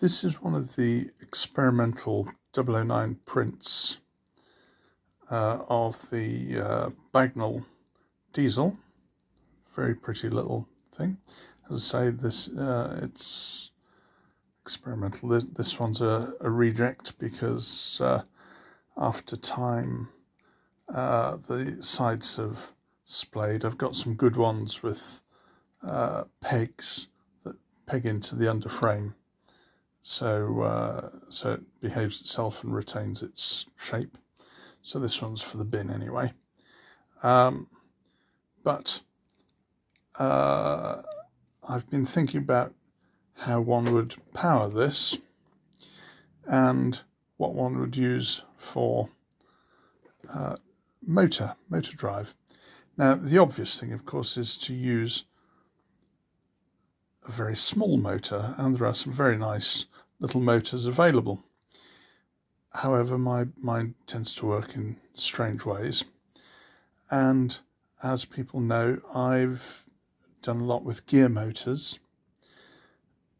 This is one of the experimental 009 prints uh, of the uh, Bagnall diesel. Very pretty little thing. As I say, this uh, it's experimental. This, this one's a, a, reject because uh, after time uh, the sides have splayed. I've got some good ones with uh, pegs that peg into the underframe so uh, so it behaves itself and retains its shape. So this one's for the bin anyway. Um, but uh, I've been thinking about how one would power this and what one would use for uh, motor, motor drive. Now, the obvious thing, of course, is to use a very small motor, and there are some very nice little motors available. However, my mind tends to work in strange ways, and as people know, I've done a lot with gear motors,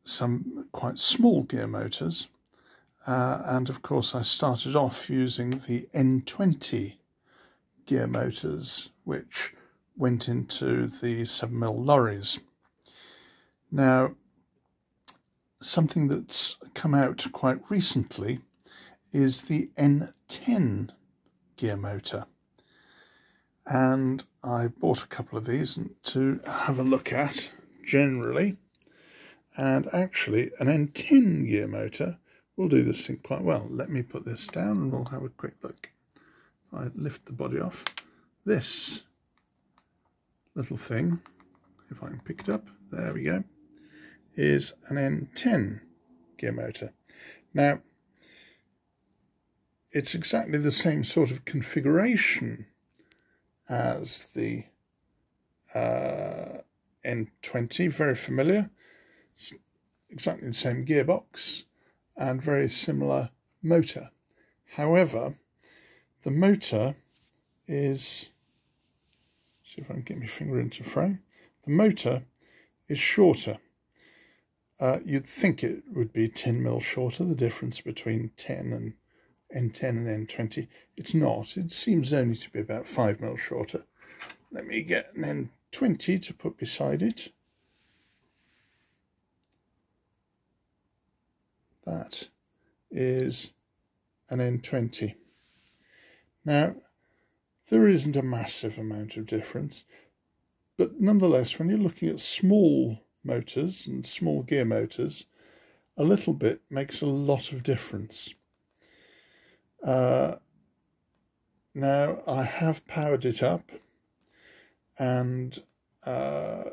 some quite small gear motors, uh, and of course, I started off using the N20 gear motors, which went into the 7mm lorries. Now, something that's come out quite recently is the N10 gear motor. And I bought a couple of these to have a look at generally. And actually, an N10 gear motor will do this thing quite well. Let me put this down and we'll have a quick look. I lift the body off. This little thing, if I can pick it up, there we go, is an N10 gear motor. Now, it's exactly the same sort of configuration as the uh, N20, very familiar. It's exactly the same gearbox and very similar motor. However, the motor is, see if I can get my finger into frame, the motor is shorter. Uh, you'd think it would be 10 mil shorter, the difference between 10 and N10 and N20. It's not. It seems only to be about 5 mil shorter. Let me get an N20 to put beside it. That is an N20. Now, there isn't a massive amount of difference, but nonetheless, when you're looking at small motors and small gear motors, a little bit makes a lot of difference. Uh, now I have powered it up and uh,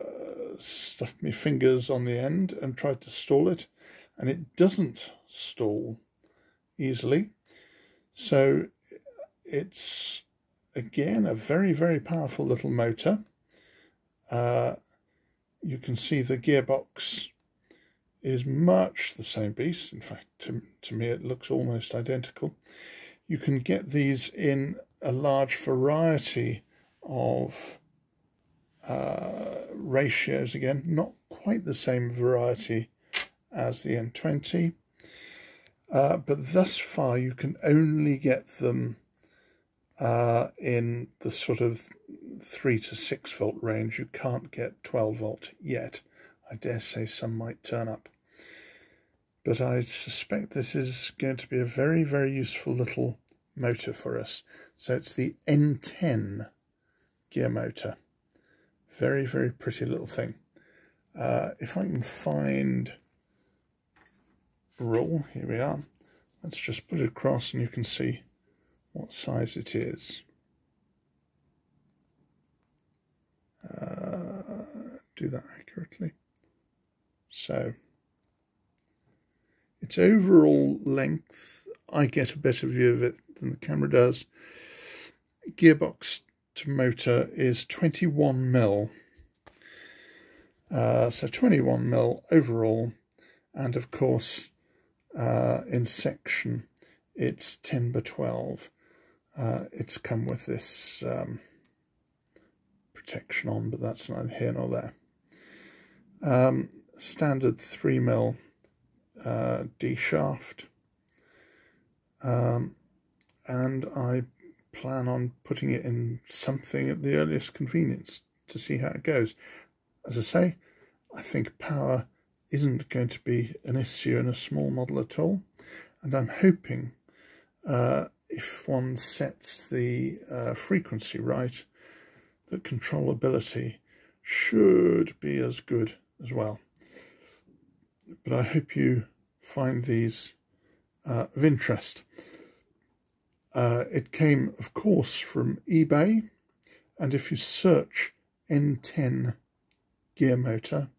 stuffed my fingers on the end and tried to stall it, and it doesn't stall easily. So it's again a very, very powerful little motor. Uh, you can see the gearbox is much the same beast. In fact, to, to me, it looks almost identical. You can get these in a large variety of uh, ratios again, not quite the same variety as the N20, uh, but thus far you can only get them uh, in the sort of 3 to 6 volt range. You can't get 12 volt yet. I dare say some might turn up. But I suspect this is going to be a very, very useful little motor for us. So it's the N10 gear motor. Very, very pretty little thing. Uh, if I can find rule, here we are. Let's just put it across and you can see what size it is. Do that accurately. So, its overall length, I get a better view of it than the camera does. Gearbox to motor is 21 mil. Uh, so 21 mil overall, and of course, uh, in section, it's 10 by 12 uh, it's come with this um, protection on, but that's neither here nor there. Um, standard 3mm uh, D shaft. Um, and I plan on putting it in something at the earliest convenience to see how it goes. As I say, I think power isn't going to be an issue in a small model at all. And I'm hoping uh, if one sets the uh, frequency right, that controllability should be as good as well. But I hope you find these uh, of interest. Uh, it came, of course, from eBay, and if you search N10 gear motor,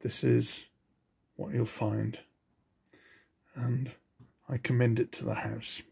this is what you'll find. And I commend it to the house.